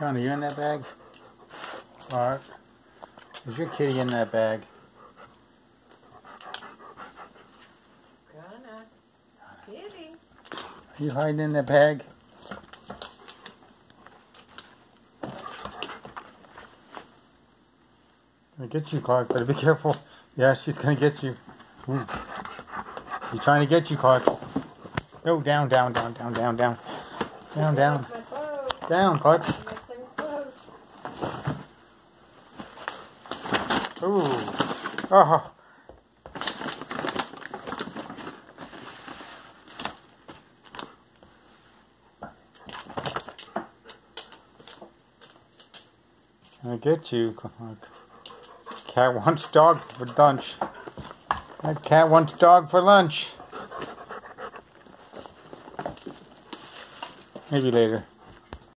John, are you in that bag? Alright. Is your kitty in that bag? Kitty. Are you hiding in that bag? Gonna get you, Clark. Better be careful. Yeah, she's gonna get you. Hmm. She's trying to get you, Clark. No, down, down, down, down, down, down. Down, down. Down, Clark. Ooh. Oh. I get you. Cat wants dog for lunch. That cat wants dog for lunch. Maybe later.